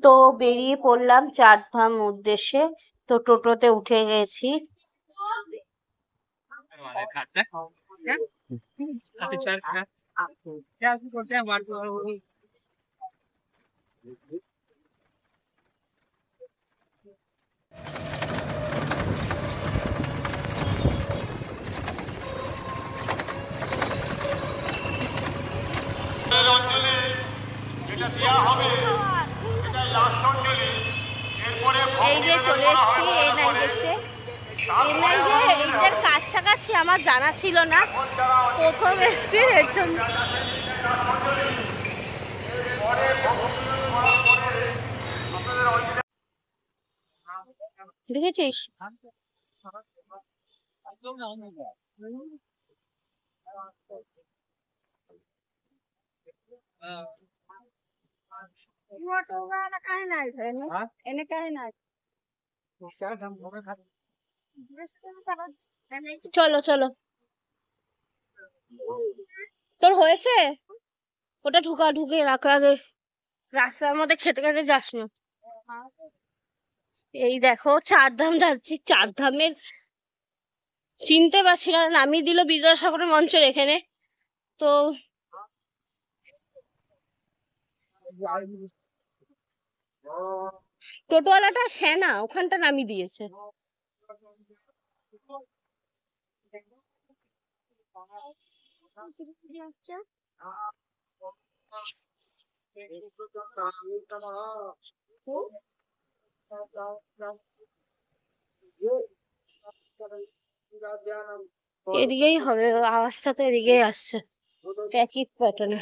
তো বেরিয়ে পড়লাম চারধাম উদ্দেশ্যে। তো টোটোতে উঠে গেছি। এটা দেওয়া হবে। এই যে চলে এসেছি, এই নাইন দেখতে এই নাইন যে এইটার কাছাকাছি আমার জানা ছিল না। প্রথম এসেছি এর জন্য দেখেছিস? চলো চলো। তোর হয়েছে ওটা ঢুকা ঢুকে রাখা আগে। রাস্তার মধ্যে খেতে খেতে যাস না? এই দেখো চারধাম যাচ্ছি চারধামের চিনতে পারছি না নামিয়ে দিল বিদ্যাসাগরের মঞ্চের এখানে। তো টোটোওয়ালাটা সেনা ওখানটা নামিয়ে দিয়েছে। এদিকেই হবে আওয়াজটা তো এদিকেই আসছে। একই প্যাটার্নে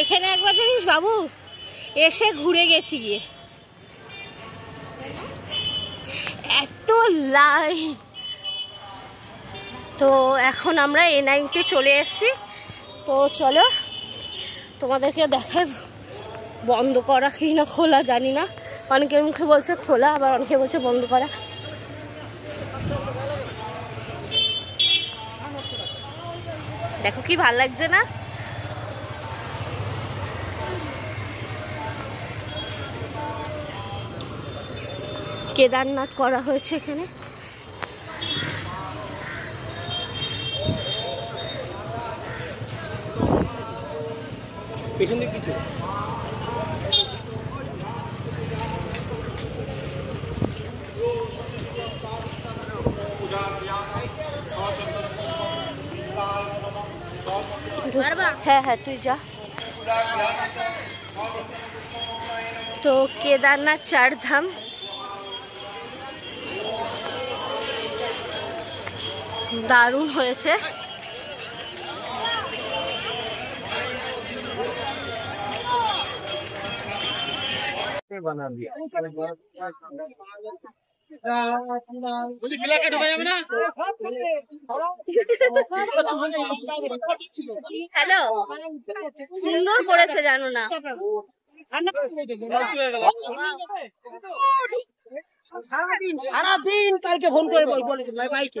এখানে একবার জানিস বাবু? এসে ঘুরে গেছি গিয়ে। এত লাইন তো এখন আমরা এ নাইনতে চলে এসেছি। তো চলো, তোমাদেরকে দেখাই বন্ধ করা কি না খোলা জানি না। অনেকের মুখে বলছে খোলা, আবার অনেকে বলছে বন্ধ করা। দেখো কি ভালো লাগছে না? কেদারনাথ করা হয়েছে এখানে। পেছন দিক কিছু? হ্যাঁ হ্যাঁ তুই যা। তো কেদারনাথ চার দারুণ হয়েছে। হ্যালো সুন্দর করেছে জানো না। সারাদিন সারাদিন কালকে ফোন করে বল ভাইকে।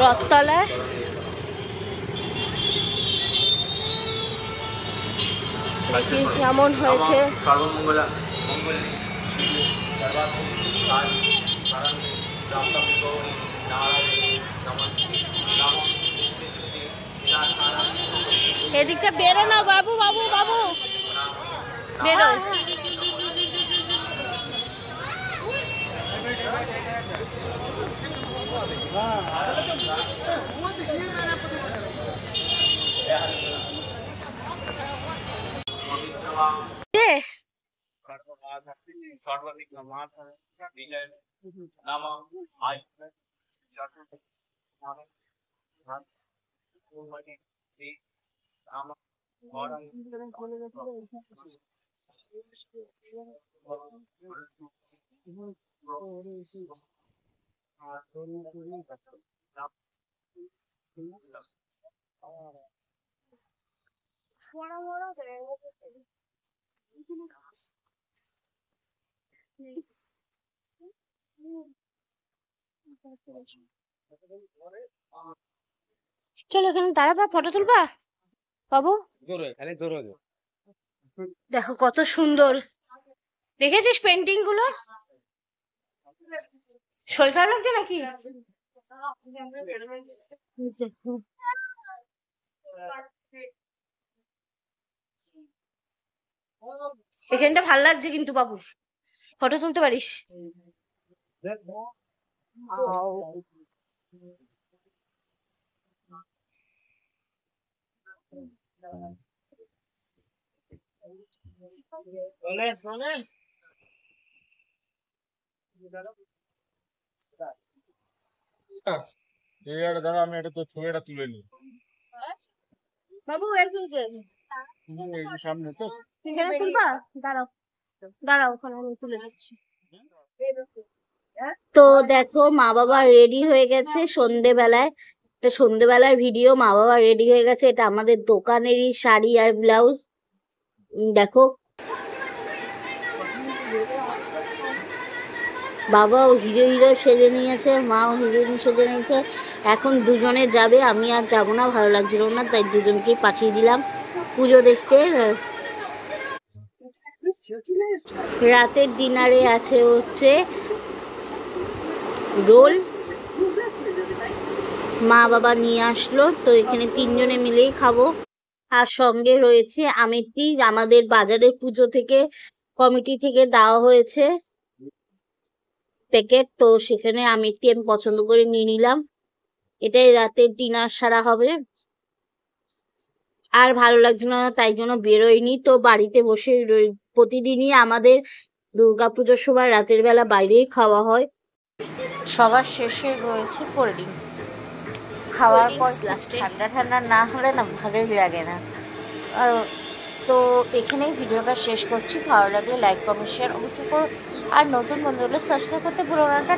রথতলায়। দেখি কেমন হয়েছে? এদিকটা বেরো না বাবু বাবু বাবু। বেরো। এ, সর্বাধিক চলো এখানে দাঁড়াবা ফটো তুলবা? বাবু? দেখো কত সুন্দর। দেখেছিস পেন্টিংগুলো? শরীর খারাপ লাগছে নাকি? এখানটা ভালো লাগছে কিন্তু বাবু। ফটো তুলতে পারিস? দাদা আমি এটা তো ছবিটা তুলে নিই। বাবু এই সামনে তো। এখানে তুলবা দাঁড়াও। দাঁড়াও ওখানে আমি তুলে দিচ্ছি তো দেখো মা বাবা রেডি হয়ে গেছে সন্ধেবেলায়। এটা সন্ধেবেলার ভিডিও মা বাবা রেডি হয়ে গেছে। এটা আমাদের দোকানেরই শাড়ি আর ব্লাউজ দেখো। বাবাও হিরো হিরো সেজে নিয়েছে মাও হিরোইন সেজে নিয়েছে। এখন দুজনে যাবে আমি আর যাব না ভালো লাগছিল না তাই দুজনকেই পাঠিয়ে দিলাম। পুজো দেখতে রাতের ডিনারে আছে হচ্ছে রোল। মা বাবা নিয়ে আসলো, তো এখানে তিনজনে মিলেই খাব। আর সঙ্গে রয়েছে আমেরটি, আমাদের বাজারের পুজো থেকে, কমিটি থেকে দেওয়া হয়েছে প্যাকেট, তো সেখানে আমেরটি আমি পছন্দ করে নিয়ে নিলাম। এটাই রাতের ডিনার সারা হবে। আর ভালো লাগছিল না তাই জন্য বেরোয়নি। তো বাড়িতে বসে রই- প্রতিদিনই আমাদের দুর্গাপুজোর সময় রাতের বেলা বাইরেই খাওয়া হয়। সবার শেষে রয়েছে কোল্ড ড্রিঙ্কস খাওয়ার পর ঠান্ডা ঠান্ডা না হলে না ভালোই লাগে না। আর তো এখানেই ভিডিওটা শেষ করছি। ভালো লাগলে লাইক কমেন্ট শেয়ার অবশ্যই করো। আর নতুন বন্ধু হলে সাবস্ক্রাইব করতে ভুলো না।